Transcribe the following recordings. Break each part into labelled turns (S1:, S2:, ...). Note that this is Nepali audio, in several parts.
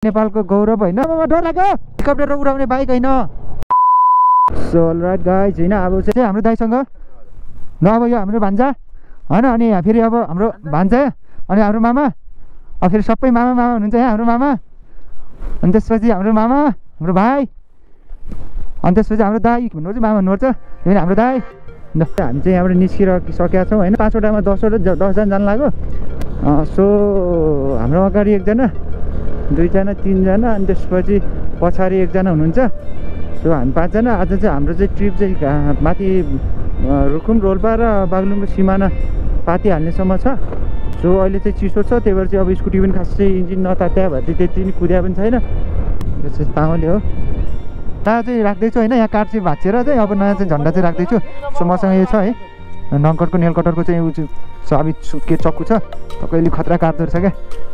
S1: नेपालको गौरव होइन? हेलिकप्टर उडाउने बाइक होइन। सो राइट गाइज होइन अब चाहिँ हाम्रो दाइसँग ल अब यो हाम्रो भान्जा। होइन अनि फेरि अब हाम्रो भान्जा अनि हाम्रो मामा। अब फेरि सबै मामा मामा हुनुहुन्छ यहाँ हाम्रो मामा। अनि त्यसपछि हाम्रो मामा हाम्रो भाइ। अनि त्यसपछि हाम्रो दाई भन्नुपर्छ मामा भन्नुपर्छ पनि हाम्रो दाई। हामी चाहिँ यहाँबाट निस्किर सकेका छौँ होइन। पाँचवटामा दसवटा दसजना जानु लाग्यो। सो हाम्रो अगाडि एकजना। दुईजना तिनजना अनि त्यसपछि पछाडि एकजना हुनुहुन्छ। सो हामी पाँचजना आज चाहिँ हाम्रो चाहिँ ट्रिप चाहिँ माथि रुकुम रोल्पा र बागलुङको सिमाना पाती हाल्नेसम्म छ। सो अहिले चाहिँ चिसो छ त्यही भएर चाहिँ अब स्कुटी पनि खासै इन्जिन नतात्या भएर चाहिँ त्यति पनि कुद्या पनि छैन। यो चाहिँ तामाले हो। तार चाहिँ राख्दैछु होइन यहाँ काठ चाहिँ भाँचेर चाहिँ अब नयाँ चाहिँ झन्डा चाहिँ राख्दैछु। सो मसँग यो छ है। नङ्कटको नेल कटरको चाहिँ ऊ सु- के चक्कु छ? टक्कै अलिक खतरा काट्दो रहेछ क्या।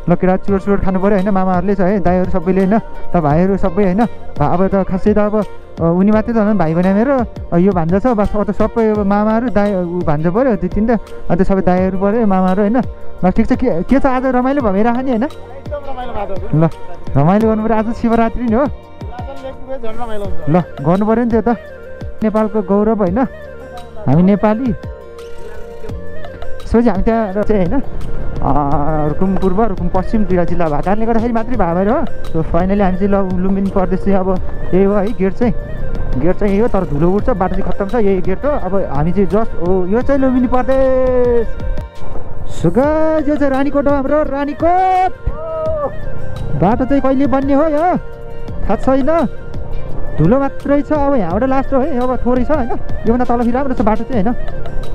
S1: ल केटा चुरोट चुरोट खानु पऱ्यो होइन? मामाहरूले छ है? दाईहरू सबैले होइन? त भाइहरू सबै होइन? अब त खासै त अब उनी मात्रै त होइन भाइ बहिनी मेरो यो भान्जा छ बस अरू सबै मामाहरू दाई भान्जा पऱ्यो दुई तिनवटा। अन्त सबै दाईहरू पऱ्यो मामाहरू होइन? ल ठिक छ के के छ आज? रमाइलो भइरहेको नि होइन। ल रमाइलो गर्नु पऱ्यो आज शिवरात्रि नि हो। ल गर्नु पऱ्यो नि त्यो त। नेपालको गौरव होइन? हामी नेपाली। सोझै हामी त्यहाँ चाहिँ होइन। रुकुम पूर्व रुकुम पश्चिम दुईवटा जिल्ला भएको कारणले गर्दाखेरि मात्रै भए भएर हो। सो फाइनली हामी चाहिँ ल लुम्बिनी प्रदेश चाहिँ अब यही हो है गेट चाहिँ। गेट चाहिँ यही हो तर धुलो उठ्छ बाटो चाहिँ खत्तम छ यही गेट हो। अब हामी चाहिँ जस्ट हो यो चाहिँ लुम्बिनी प्रदेश। सुगा यो चाहिँ रानीकोट हो हाम्रो रानीकोट। बाटो चाहिँ कहिले बन्ने हो यो? थाहा छैन। धुलो मात्रै छ अब यहाँबाट लास्ट हो है अब थोरै छ होइन। योभन्दा तल फेरि राम्रो छ बाटो चाहिँ होइन।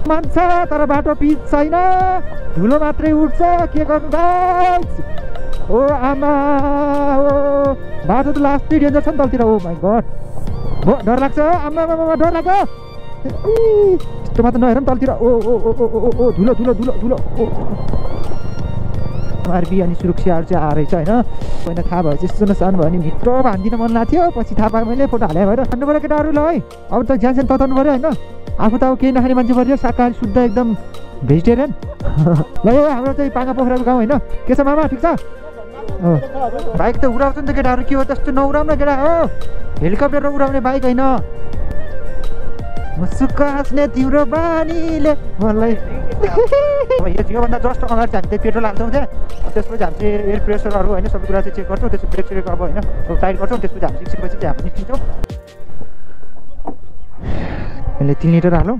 S1: मान्छ तर बाटो पिच छैन। धुलो मात्रै उठ्छ के गर्नु guys? ओ आमा ओ। बाटो त लास्टै डेन्जर छ नि तलतिर। ओ माई गड हो डर लाग्छ? आमा आमा डर लाग्छ? त्यस्तो मात्र नहेर तलतिर। ओ ओ ओ ओ ओ धुलो धुलो धुलो धुलो। ओ आरबी अनि सुरक्षाहरू चाहिँ आएर होइन? पहिला थाहा भयो त्यस्तो नसान भयो भने भित्र हानिदिन मन लाग्थ्यो। पछि थाहा पाएँ मैले फोटो हालेँ भएर। भन्नु पऱ्यो केटाहरू ल है। अब त ज्यानसेन तताउनु पऱ्यो होइन? आफू त अब केही नखाने मान्छे पऱ्यो शाकाहारी शुद्ध एकदम भेजिटेरियन ल यो हाम्रो चाहिँ पाङ्गा पोखराको गाउँ होइन। के छ मामा ठिक छ। बाइक त उडाउँछ नि त केटाहरू के हो? त्यस्तो नउडाउन केटा हो हेलिकप्टर उडाउने बाइक होइन। मुसुक्क हाँस्ने तिम्रो बानीले। मलाई योभन्दा जस्ट अगाडि चाहिँ हामी चाहिँ पेट्रोल हाल्छौँ त्यहाँ। त्यसपछि हामी चाहिँ एयर प्रेसरहरू होइन सबै कुरा चाहिँ चेक गर्छौँ। त्यसपछि ब्रेक सेक अब होइन टाइट गर्छौँ। त्यसपछि हामी निस्केपछि चाहिँ हामी निस्किन्छौँ। अहिले तिन लिटर हालौँ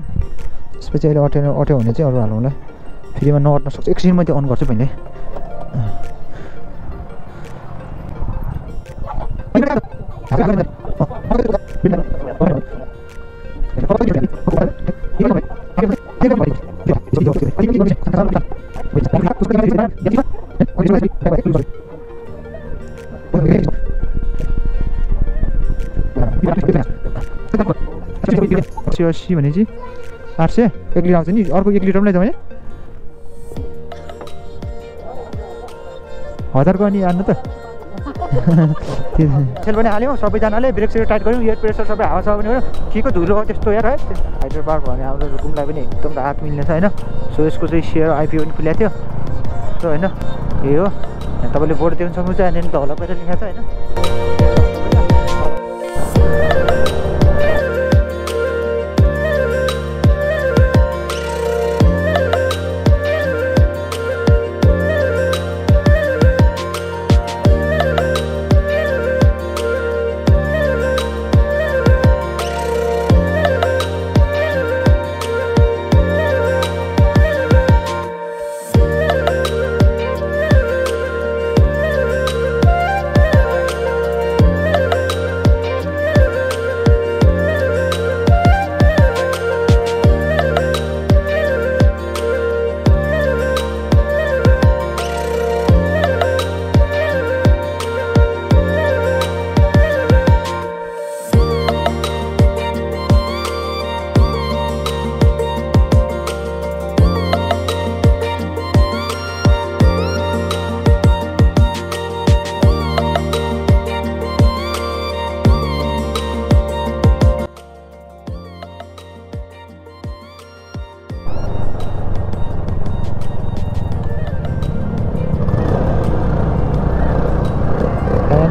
S1: त्यसपछि अहिले अट्यो अट्यो भने चाहिँ अरू हालौँ होला फेरिमा नअट्न सक्छ। एकछिन म त्यो अन गर्छु पहिले अस्सी अस्सी भनेपछि आठ सय एक लिटर आउँछ नि अर्को एक लिटर पनि लैजाउँ भने। हजारको अनि हाल्नु त। सेल पनि हाल्यौँ सबैजनाले ब्रेक सेक टाइट गऱ्यौँ एयर प्रेसर सबै हावा छ भने के को धुलो हो त्यस्तो यार है? हाइड्रो पार्क भने हाम्रो रुकुमलाई पनि एकदम राहत मिल्ने छ होइन? सो यसको चाहिँ सेयर आइपिओ पनि खुलेको थियो। सो होइन यही हो। तपाईँले बोर्ड देख्नु सक्नुहुन्छ यहाँनिर धौला पहिला लेखाएको छ होइन?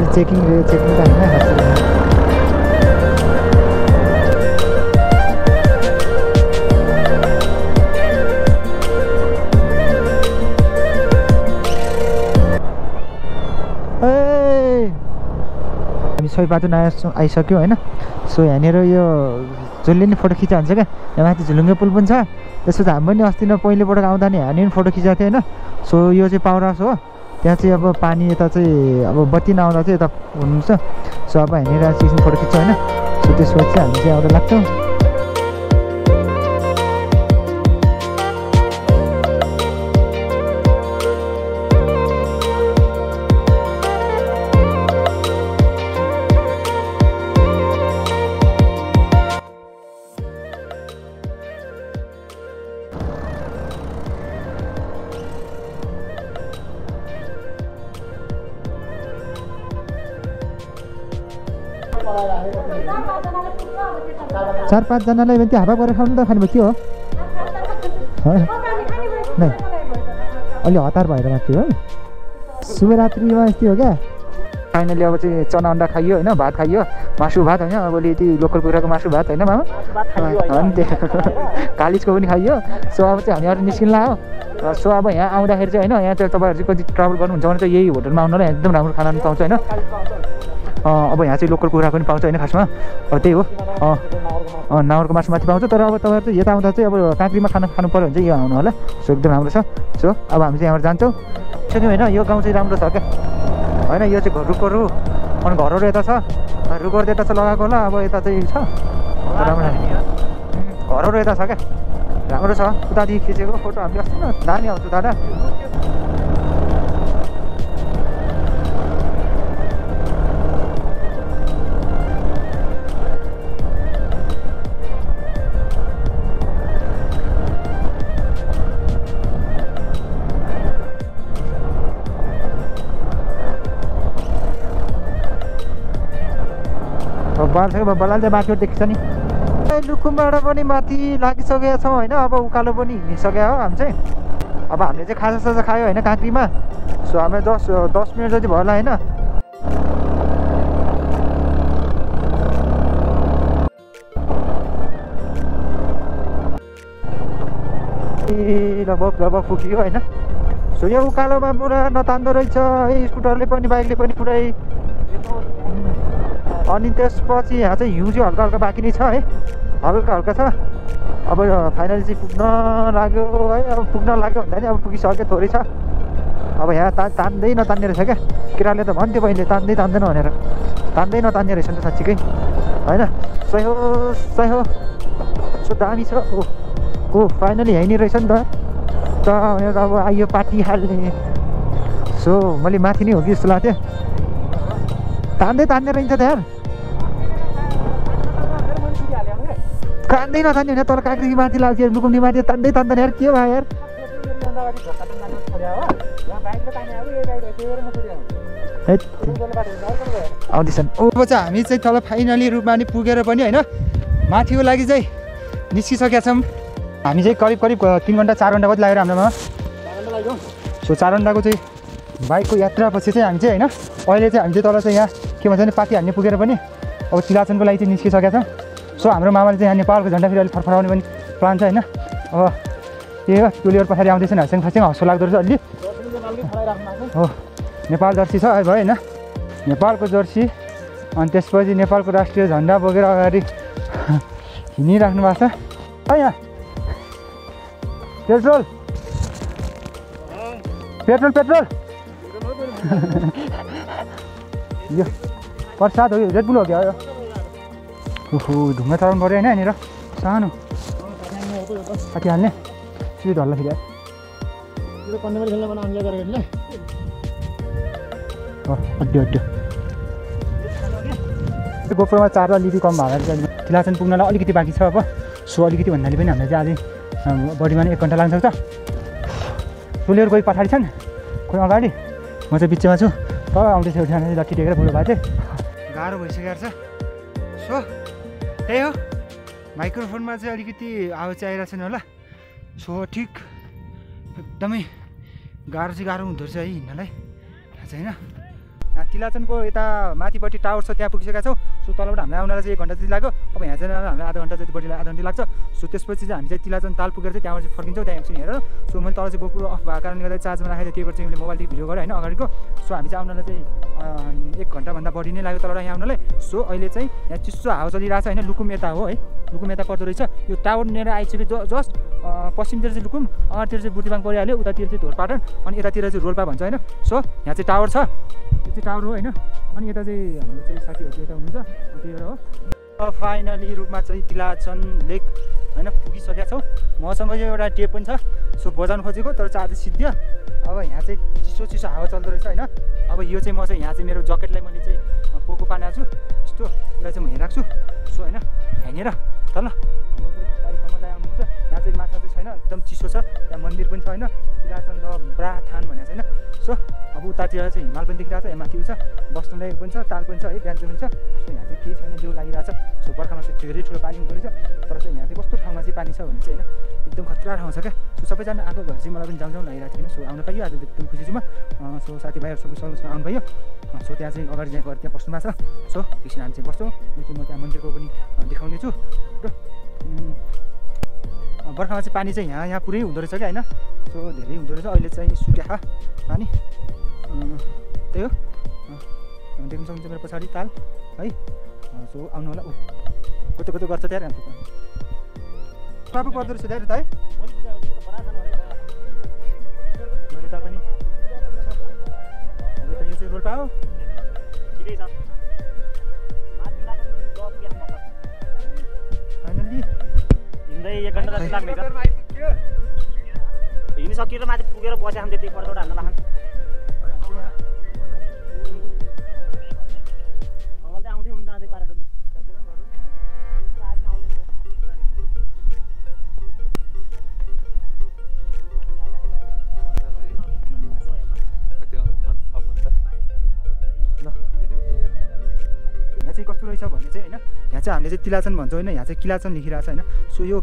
S1: गाडी चेकिङ चेकिङ त होइन खासै। बाटो आइ आइसक्यो होइन सो यहाँनिर यो जसले नि फोटो खिचा हुन्छ क्या यहाँ माथि झुलुङ्गे पुल पनि छ त्यसो त हामी पनि अस्ति न पहिलेपटक आउँदा नि हामी पनि फोटो खिचाएको थियो होइन सो यो चाहिँ पाउरास हो त्यहाँ चाहिँ अब पानी यता चाहिँ अब बत्ती नआउँदा चाहिँ यता हुनुहुन्छ। सो अब हामीनिर एकछिन फोटो खिच्छ होइन। सो त्यसपछि चाहिँ हामी चाहिँ आउँदा लाग्छौँ। चार पाँचजनालाई भने त्यो हावा गरेर खानु त खाने भयो के हो। है? नै। अलि हतार भएर माथि हो। शुभरात्रिमा यस्तै हो क्या? फाइनली अब चाहिँ चना अन्डा खाइयो होइन? भात खाइयो। मासु भात होइन? अब यति लोकल कुखुराको मासु भात होइन मामा? हो नि त्यो कालिजको पनि खाइयो। सो अब चाहिँ हामीहरू निस्किन हो सो अब यहाँ आउँदाखेरि चाहिँ होइन? यहाँ चाहिँ तपाईँहरू चाहिँ कति ट्राभल गर्नुहुन्छ भने चाहिँ यही होटलमा आउनलाई एकदम राम्रो खाना पनि पाउँछ होइन? अब यहाँ चाहिँ लोकल कुखुरा पनि पाउँछ होइन खासमा। अब त्यही हो। नाउरको मासु माथि पाउँछ तर अब तपाईँहरू चाहिँ यता आउँदा चाहिँ अब काँक्रीमा खाना खानु पऱ्यो भने चाहिँ यो आउनु होला। सो एकदम राम्रो छ। सो अब हामी चाहिँ यहाँबाट जान्छौँ। सक्यौँ होइन यो गाउँ चाहिँ राम्रो छ क्या। होइन यो चाहिँ रुखको रु। अनि घरहरू यता छ। रुखहरू यता चाहिँ लगाएको होला। अब यता चाहिँ छ। राम्रो घरहरू यता छ क्या। राम्रो छ। उतादेखि खिचेको फोटो हामी अस्ति न दामी आउँछ दादा। थियो बब्बालाई चाहिँ माथिबाट देखिन्छ नि। लुकुमबाट पनि माथि लागिसकेका छौँ होइन अब उकालो पनि हिँडिसक्यो हो हामी चाहिँ। अब हामीले चाहिँ खाजा साजा खायो होइन काँक्रीमा। सो हामी दस दस मिनट जति भयो होला होइन। लगभग लगभग पुग्यो होइन। सो यो उकालोमा पुरा नतान्दो रहेछ। है स्कुटरले पनि बाइकले पनि पुरै अनि त्यसपछि यहाँ चाहिँ हिउँ चाहिँ हल्का हल्का बाँकी नै छ है। हल्का हल्का छ। अब फाइनली चाहिँ पुग्न लाग्यो है। अब पुग्न लाग्यो भन्दा नि अब पुगिसक्यो थोरै छ। अब यहाँ ता तान्दै नतान्ने रहेछ क्या। केटाले त भन्थ्यो पहिले तान्दै तान्दैन भनेर। तान्दै नतान्ने रहेछ नि त साँच्चीकै होइन। सही हो सही हो। सो दामी छ। ओ ओ फाइनली यहीँ नै रहेछ नि त त भनेर अब आइयो पार्टी हाल्ने। सो मैले माथि नै हो कि जस्तो लाग्थ्यो। तान्दै तान्ने रहेछ त यार। तान्दै नतान्ने होइन तल काँक्री माथि लाग्छ लुकुम्नी माथि तान्दै तान्दैन यार के भयो यार। आउँदैछन् अब चाहिँ हामी चाहिँ तल फाइनली रूपमा नि पुगेर पनि होइन माथिको लागि चाहिँ निस्किसकेका छौँ हामी चाहिँ करिब करिब तिन घन्टा चार घन्टा कति लाग्यो हाम्रोमा सो चार घन्टाको चाहिँ बाइकको यात्रापछि चाहिँ हामी चाहिँ होइन अहिले चाहिँ हामी चाहिँ तल चाहिँ यहाँ के भन्छ भने पार्टी हान्ने पुगेर पनि अब चिलाचनको लागि चाहिँ निस्किसकेका छौँ सो हाम्रो मामाले चाहिँ यहाँ नेपालको झन्डा फेरि अलिक फरफराउने पनि प्लान छ होइन? अब त्यही हो टोलीहरू पछाडि आउँदैछन् हस्याङ फस्याङ हँसो लाग्दो रहेछ अलि। हो नेपाल जर्सी छ भयो होइन? नेपालको जर्सी अनि त्यसपछि नेपालको राष्ट्रिय झन्डा बोकेर अगाडि हिँडिराख्नु भएको छ। है यहाँ। पेट्रोल। Petrol petrol. यो प्रसाद हो यो रेडबुल हो क्या ओहो ढुङ्गा चढाउनु पऱ्यो होइन यहाँनिर सानो कति हाल्ने सिधै ढल्ला फेरि
S2: थिएँ
S1: अड्ड्यो गोप्रोमा चार्ज अलिकति कम भएको चाहिँ किलाचन पुग्नलाई अलिकति बाँकी छ अब सो अलिकति भन्नाले पनि हामीलाई चाहिँ अझै अँ, बडीमा नै एक घन्टा लाग्न सक्छ टोलीहरू कोही पछाडि छन् कोही अगाडि म चाहिँ बिचमा छु तल आउँदैछ लट्ठी टेकेर बुढो भएको चाहिँ गाह्रो भइसकेको छ सो त्यही हो। माइक्रोफोनमा चाहिँ अलिकति आवाज आइरहेको छैन होला। सो ठिक। एकदमै गाह्रो चाहिँ गाह्रो हुँदो रहेछ है हिँड्नलाई। थाहा छैन। तिलाचनको यता माथिपट्टि टावर छ त्यहाँ पुगिसकेका छौँ। सो तलबाट हामीलाई आउनलाई चाहिँ एक घन्टा जति लाग्यो। अब यहाँ चाहिँ हामीलाई आधा घन्टा जति बढी आधा घन्टा लाग्छ। सो त्यसपछि चाहिँ हामी चाहिँ तिलाचन ताल पुगेर चाहिँ त्यहाँबाट चाहिँ फर्किन्छौँ त्यहाँ एकछिन हेरेर। सो मैले तल चाहिँ गोपुरो अफ भएको कारणले गर्दा चार्जमा थिएँ त्यही भएर चाहिँ मैले मोबाइलदेखि भिडियो गरेँ होइन अगाडिको। सो हामी चाहिँ आउनलाई चाहिँ एक घन्टाभन्दा बढी नै लाग्यो तलबाट यहाँ आउनलाई। सो अहिले चाहिँ यहाँ चिसो हावा चलिरहेको छ होइन लुकुम यता हो है। लुकुम यता पर्दो रहेछ। यो टावर लिएर आइसक्यो जस्ट पश्चिमतिर चाहिँ लुकुम अगाडितिर चाहिँ बुद्धिबाङ परिहाल्यो उतातिर चाहिँ ढोरपाटन अनि यतातिर चाहिँ रोल्पा भन्छ होइन। सो यहाँ चाहिँ टावर छ। यो चाहिँ टावर हो होइन। अनि यता चाहिँ हाम्रो चाहिँ साथीहरू यता हुनुहुन्छ। त्यही भएर हो। फाइनली रूपमा चाहिँ तिलाचन लेक होइन पुगिसकेका छौँ। मसँग यो एउटा टेप पनि छ। सो बजाउनु खोजेको तर चार्ज सिद्धियो। अब यहाँ चाहिँ चिसो चिसो हावा चल्दो रहेछ होइन। अब यो चाहिँ म चाहिँ यहाँ चाहिँ मेरो ज्याकेटलाई मैले चाहिँ पोको पारेको छु। यस्तो यसलाई चाहिँ म हेरेको छु सो होइन यहाँनिर। तल। कार्यक्रमलाई आउनुहुन्छ। यहाँ चाहिँ माछा चाहिँ छैन एकदम चिसो छ। त्यहाँ मन्दिर पनि छ होइन तिलाचन र ब्राथान भनेको छैन। सो अब उतातिर चाहिँ हिमाल पनि देखिरहेको छ यहाँ माथि छ बस्नु लागेको पनि छ ताल पनि छ है बिहान पनि छ सो यहाँ चाहिँ केही छैन जो लागिरहेको छ। सो बर्खामा चाहिँ धेरै ठुलो पानी हुँदो रहेछ तर चाहिँ यहाँ चाहिँ कस्तो ठाउँमा चाहिँ पानी छ भने चाहिँ होइन एकदम खतरा ठाउँ छ क्या। सो सबैजना आएको घर चाहिँ मलाई पनि जाउँ जाउँ लागिरहेको थियो होइन। सो आउनु पाइयो आज एकदम खुसी छु म। सो साथीभाइहरू सबै सबैसँग आउनु पाइयो। सो त्यहाँ चाहिँ अगाडि चाहिँ घर त्यहाँ बस्नु भएको छ। सो एकछिन हामी चाहिँ बस्छौँ। म त्यहाँ मन्दिरको पनि देखाउने छु। र बर्खामा चाहिँ पानी चाहिँ यहाँ यहाँ पुरै हुँदो रहेछ क्या होइन? सो धेरै हुँदो रहेछ अहिले चाहिँ सुक्या पानी। त्यही हो। देख्न सक्नुहुन्छ मेरो पछाडि ताल है? सो आउनु होला। ऊ कतो कतो गर्छ त्यहाँ बाबु पर्दो रहेछ त्यहाँ त है रोल्पा हो।
S3: हिँडिसकेर माथि पुगेर बस्यो हामी त्यति पर्छ हाम्रो बाहन
S1: चाहिँ हामीले चाहिँ तिलाचन भन्छौँ होइन। यहाँ चाहिँ किलाचन लेखिरहेको छ होइन। सो यो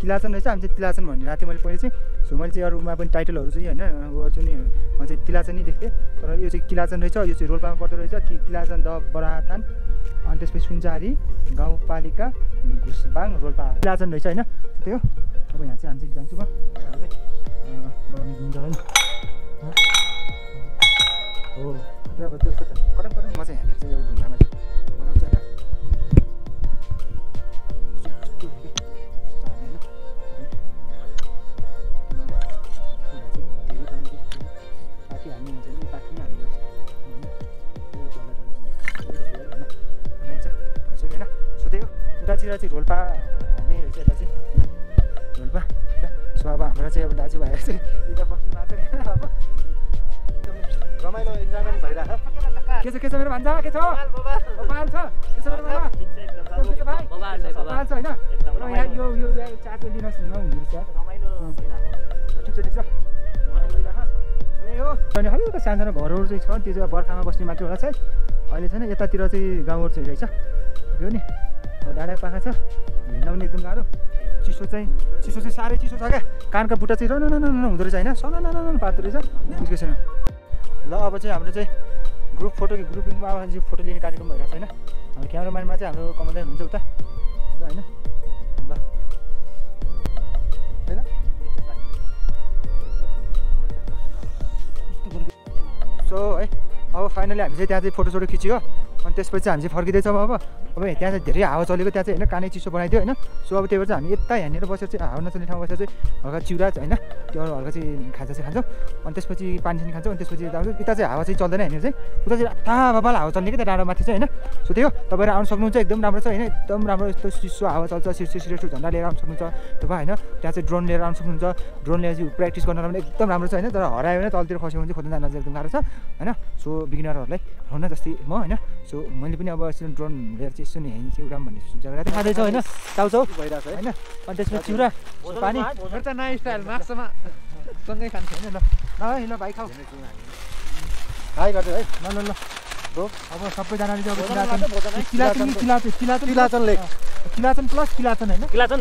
S1: किलाचन रहेछ हामी चाहिँ तिलाचन भनिरहेको थिएँ मैले पहिले चाहिँ। सो मैले चाहिँ अरूमा पनि टाइटलहरू चाहिँ होइन गर्छु नि म चाहिँ तिलाचन नै देख्थेँ तर यो चाहिँ किलाचन रहेछ यो चाहिँ रोल्पामा पर्दो रहेछ कि किलाचन द बराथान। अनि त्यसपछि सुनचारी गाउँपालिका घुसबाङ रोल्पा। किलाचन रहेछ होइन। त्यही हो। अब यहाँ चाहिँ हामी चाहिँ जान्छु म है। म चाहिँ यहाँनिर चाहिँ यो ढुङ्गामा उतातिर चाहिँ रोल्पा नै रहेछ यता चाहिँ? रोल्पा यता सो अब हाम्रो चाहिँ अब दाजुभाइहरू चाहिँ यता बस्नु भएको छ अब एकदम
S2: रमाइलो इन्जोयमेन्ट भइरहेको
S1: के छ के छ मेरो भान्जा के छ बबाल छ के छ मेरो
S3: छ
S1: छ भाइ
S3: छ,
S1: छ होइन
S3: एकदम
S1: र यहाँ यो यो यो चार्ज लिनुहोस् नहुँदो रहेछ ठिक छ ठिक छ हो अनि हल्का सानो सानो घरहरू चाहिँ छ त्यो चाहिँ बर्खामा बस्ने मात्रै होला चाहिँ अहिले छैन यतातिर चाहिँ गाउँहरू चाहिँ रहेछ त्यो नि डाँडा पाखा छ हिँड्न पनि एकदम गाह्रो। चिसो चाहिँ चिसो चाहिँ साह्रै चिसो छ क्या। कानका बुट्टा चाहिँ रन हुँदो रहेछ होइन? सन नन पार्दो रहेछ। छैन ल अब चाहिँ हाम्रो चाहिँ ग्रुप फोटो ग्रुपिङमा फोटो लिने कार्यक्रम भइरहेको छ होइन? हाम्रो क्यामराम्यानमा चाहिँ हाम्रो कमल दाइ हुनुहुन्छ उता। ल होइन? सो है। अब फाइनली हामी चाहिँ त्यहाँ चाहिँ फोटोसोटो खिच्यो। अनि त्यसपछि हामी चाहिँ फर्किँदैछौँ अब। अब त्यहाँ चाहिँ धेरै हावा चलेको त्यहाँ चाहिँ होइन कानै चिसो बनाइदियो होइन। सो अब त्यही भएर चाहिँ हामी यता यहाँनिर बसेर चाहिँ हावा नचल्ने ठाउँमा बसेर चाहिँ हल्का चिउरा होइन त्यो हल्का चाहिँ खाजा चाहिँ खान्छौँ। अनि त्यसपछि पानी सानी खान्छौँ अनि त्यसपछि यता यता चाहिँ हावा चाहिँ चल्दैन यहाँनिर चाहिँ। उता चाहिँ ताबाबाल हावा चल्ने क्या डाँडो माथि चाहिँ होइन। सो त्यही हो। तपाईँहरू आउनु सक्नुहुन्छ एकदम राम्रो छ होइन एकदम राम्रो यस्तो चिसो हावा चल्छ सिर्सो सिरेसो झन्डा लिएर आउनु सक्नुहुन्छ। तपाईँ होइन त्यहाँ चाहिँ ड्रोन लिएर आउनु सक्नुहुन्छ। ड्रोन लिएर चाहिँ प्र्याक्टिस गर्नलाई पनि एकदम राम्रो छ होइन। तर हरायो भने तलतिर खस्यो भने चाहिँ खोज्न जान चाहिँ एकदम गाह्रो छ होइन। सो बिगिनरहरूलाई हुन जस्तै म होइन। सो मैले पनि अब यसो ड्रोन लिएर चाहिँ यसो नि हेर्ने चाहिँ उडाम भन्ने जग्गा खाँदैछ होइन चाउचाउ
S2: भइरहेको छ है
S1: होइन अनि त्यसपछि चिउरा पानी
S2: नयाँ स्टाइल माक्समा सँगै खान्छ
S1: होइन ल ल ल भाइ खाऊ हाई गरिदियो है ल ल ल ब्रो अब सबैजनाले चाहिँ अब किलाचन प्लस किलाचन होइन
S3: किलाचन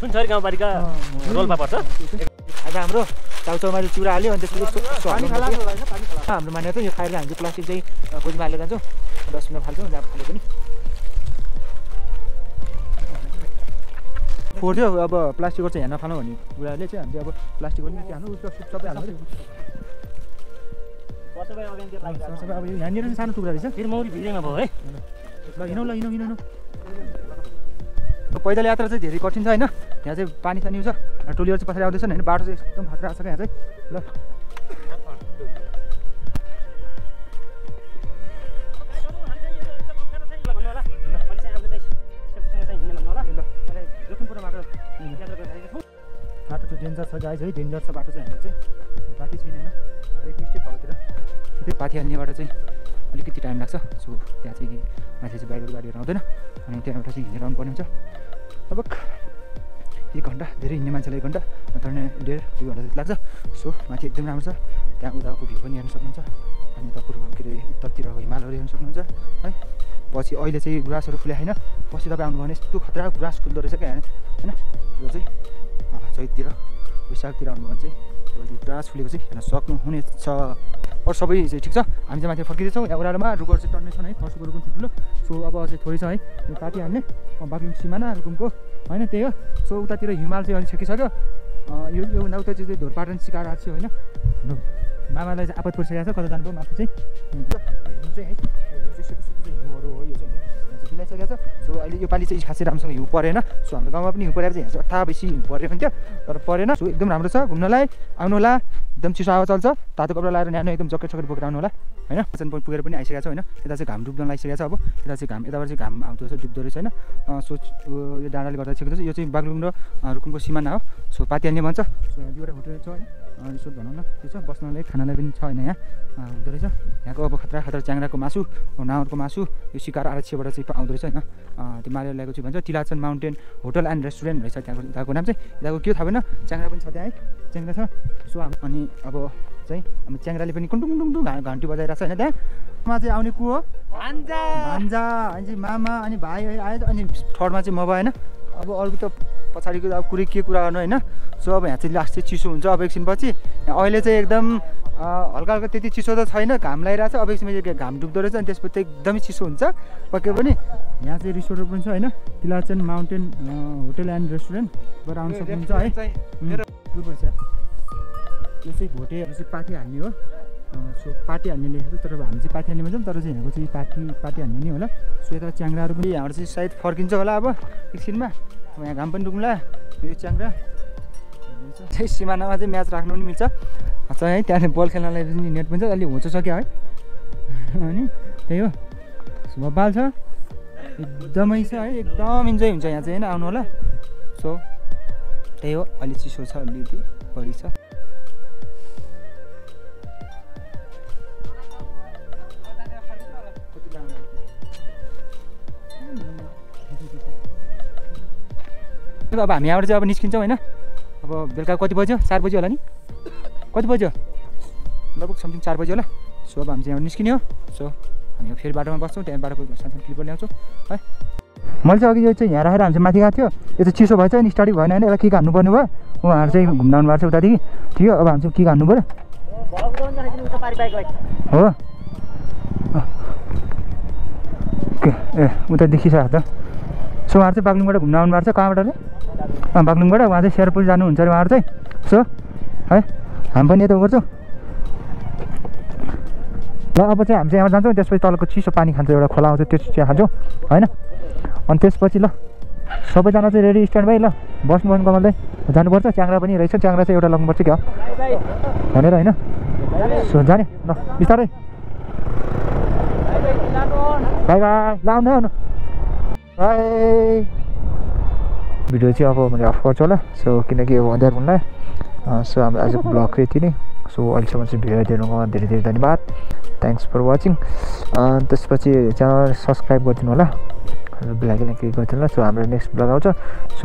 S3: सुनसरी गाउँपालिका रोल्पा पर्छ
S1: अब हाम्रो चाउचाउमा चाहिँ चिउरा हाल्यो अनि त्यसपछि यस्तो- यस्तो हाल्नु पर्छ। हाम्रो चाहिँ यो खाएर हामी प्लास्टिक चाहिँ अ, गोजीमा हालेर जान्छौँ डस्टबिनमा फाल्छौँ अनि अब खाले पनि फोहोर थियो अब प्लास्टिकको चाहिँ यहाँ नफाल्नु भन्ने कुराले चाहिँ हामीले अब प्लास्टिक पनि हाल्नु सबै हाल्नु अब यहाँनिर सानो टुक्रा रहेछ
S3: फेरि मौरी भिजेमा भयो है
S1: ल हिँडौँ ल हिँडौँ हिँडौँ। पैदल यात्रा चाहिँ धेरै कठिन छ होइन? यहाँ चाहिँ पानी सानी छ टोलीहरू चाहिँ पछाडि आउँदैछन् होइन? बाटो चाहिँ एकदम खतरा छ क्या यहाँ चाहिँ। ल।
S3: बाटो
S1: चाहिँ डेन्जर छ गाइज है? डेन्जर छ बाटो चाहिँ हाम्रो चाहिँ। बाटो छैन एक स्टेप तलतिर त्यो पाथी हाल्ने बाटो चाहिँ। अलिकति टाइम लाग्छ। सो त्यहाँ चाहिँ माथि चाहिँ बाइकहरू गाडीहरू आउँदैन। अनि त्यहाँबाट चाहिँ हिँडेर आउनु पर्ने हुन्छ। लगभग एक घन्टा धेरै हिँड्ने मान्छेलाई एक घन्टा नत्र डेढ दुई घन्टा जति लाग्छ। सो माथि एकदम राम्रो छ। त्यहाँ उताको भ्यू पनि हेर्न सक्नुहुन्छ। अनि उता पूर्व के अरे उत्तरतिरको हिमालहरू हेर्न सक्नुहुन्छ। है? पछि अहिले चाहिँ गुराँसहरू फुल्या होइन। पछि तपाईँ आउनुभयो भने यस्तो खतरा गुराँस फुल्दो रहेछ क्या होइन? त्यो चाहिँ चैततिर वैशाखतिर आउनुभयो भने चाहिँ त्यो गुराँस फुलेको चाहिँ हेर्न सक्नुहुनेछ। अरू सबै चाहिँ ठिक छ। हामी चाहिँ माथि फर्किँदैछौँ। यहाँ ओह्रालोमा रुखहरू चाहिँ टन्नै छन् है फर्स्टको रुकुम ठुल्ठुलो। सो अब चाहिँ थोरै छ है यो पार्टी हाल्ने अँ, बागलुङ सिमाना रुकुमको। होइन त्यही हो। सो उतातिर हिमाल चाहिँ अलिक छेकिसक्यो। यो योभन्दा उता चाहिँ धोरपाटन सिकाएर चाहिँ होइन। नो, मामालाई चाहिँ आपत परिसकेको छ। कता जानुभयो माथि चाहिँ? हिउँ चाहिँ हिउँहरू हो। यो चाहिँ होइन छ। सो अहिले योपालि चाहिँ खासै राम्रोसँग हिउँ परेन। सो हाम्रो गाउँमा पनि हिउँ चाहिँ यहाँ चाहिँ अथा बेसी हिउँ परेको हुन्थ्यो तर परेन। सो एकदम राम्रो छ। घुम्नलाई आउनु होला एकदम चिसो हावा चल्छ। तातो कपडा लगाएर न्यानो एकदम जकेट सकेट बोकेर आउनु होला होइन? वचन पोइन्ट पुगेर पनि आइसकेको छ होइन? यता चाहिँ घाम डुब्न लागिसकेको छ अब। यता चाहिँ घाम यताबाट चाहिँ घाम आउँदो रहेछ डुब्दो रहेछ होइन? सो यो डाँडाले गर्दा छेको छ यो चाहिँ बागलुङ र रुकुमको सिमाना हो। सो पातिहाल्ने भन्छ। सो दुईवटा होटेल छ है अँ, रिसोर्ट भनौँ न त्यो छ? बस्नलाई खानालाई पनि छ होइन यहाँ। हुँदो रहेछ। यहाँको अब खतरा खतरा च्याङ्राको मासु नाउरको मासु यो सिकार आरक्षबाट चाहिँ आउँदो रहेछ होइन। त्यो माले ल्याएको चाहिँ भन्छ Tilachan mountain hotel and restaurant रहेछ त्यहाँको त्यहाँको नाम चाहिँ। यताको के थाहा भएन? च्याङ्रा पनि छ त्यहाँ है। च्याङ्रा छ। सो अनि अब चाहिँ अब च्याङ्राले पनि कुन्टुङ टुङ घा घन्टी बजाइरहेको छ होइन त्यहाँमा चाहिँ आउने को हो? भान्जा। अनि चाहिँ मामा अनि भाइ आयो अनि थर्डमा चाहिँ म भयो होइन। अब अरूको त पछाडिको अब कुरै के कुरा गर्नु होइन? सो अब यहाँ चाहिँ लास्ट चाहिँ चिसो हुन्छ अब एकछिनपछि अहिले चाहिँ एकदम हल्का हल्का त्यति चिसो त छैन घाम लगाइरहेको छ अब एकछिन चाहिँ घाम डुब्दो रहेछ अनि त्यसपछि एकदमै चिसो हुन्छ। पक्कै पनि यहाँ चाहिँ रिसोर्टहरू पनि छ होइन? तिलाचन माउन्टेन होटल एन्ड रेस्टुरेन्टबाट आउनु सक्नुहुन्छ है। यो चाहिँ भोटेहरू चाहिँ पाठी हाल्ने हो। सो पाटी हाल्ने लेखेको तर हामी चाहिँ पाटी हाल्ने भन्छौँ तर चाहिँ यहाँको चाहिँ पाटी पाटी हाल्ने नै होला सो यता च्याङ्राहरू पनि यहाँबाट चाहिँ सायद फर्किन्छ होला अब एकछिनमा। अब यहाँ घाम पनि डुब्ला यो च्याङ्रा चाहिँ सिमानामा चाहिँ म्याच राख्नु पनि मिल्छ। अच्छा है त्यहाँ बल खेल्नलाई पनि नेट पनि छ अलि होचो छ क्या है। अनि त्यही हो। सो बबाल छ। एकदमै छ है एकदम इन्जोय हुन्छ यहाँ चाहिँ होइन आउनु होला। सो त्यही हो अलि चिसो छ अलिकति बढी छ। अब हामी यहाँबाट चाहिँ अब निस्किन्छौँ होइन? अब बेलुका कति बज्यो? चार बज्यो होला नि? कति बज्यो? लगभग समथिङ चार बज्यो होला। सो अब हामी चाहिँ यहाँबाट निस्किने हो। सो हामी फेरि बाटोमा बस्छौँ त्यहाँ बाटोको सानो क्लिपहरू ल्याउँछौँ है? मैले चाहिँ अघि यो चाहिँ यहाँ राखेर हामी चाहिँ माथि गएको थियो। यो चाहिँ चिसो भएछ अनि स्टार्टिङ भएन होइन? यसलाई के हान्नु पर्ने भयो? उहाँहरू चाहिँ घुम्न आउनु भएको छ उतादेखि। ठिक हो? अब हामी चाहिँ के हान्नु पऱ्यो हो। ए उता देखिसकेको त। सो उहाँहरू चाहिँ बागलुङबाट घुम्न आउनु भएको छ। कहाँबाट अरे? उहाँ चाहिँ सेरपुर जानुहुन्छ अरे उहाँहरू चाहिँ। सो है हामी पनि यता गर्छौँ ल अब चाहिँ हामी चाहिँ यहाँबाट जान्छौँ। त्यसपछि तलको चिसो पानी खान्छ एउटा खोला आउँछ त्यो चिया खान्छौँ होइन? अनि त्यसपछि ल सबैजना चाहिँ रेडी स्ट्यान्ड बाई ल बस्नु बस्नु कमल्दै जानुपर्छ च्याङ्रा पनि रहेछ। च्याङ्रा चाहिँ एउटा लग्नुपर्छ क्या भनेर होइन? सो जाने। ल बिस्तारै। Bye bye. ल आउनु आउनु। बाई भिडियो चाहिँ अब मैले अफ गर्छु होला। सो किनकि अब अँध्यार हुनुलाई सो हाम्रो आज ब्लग यति नै। सो अहिलेसम्म चाहिँ भिडियो हेरिदिनुको धेरै धेरै धन्यवाद। थ्याङ्क्स फर वाचिङ त्यसपछि च्यानल सब्सक्राइब गरिदिनु होला। बेलायकन क्लिक गरिदिनु होला। सो हाम्रो नेक्स्ट ब्लग आउँछ। सो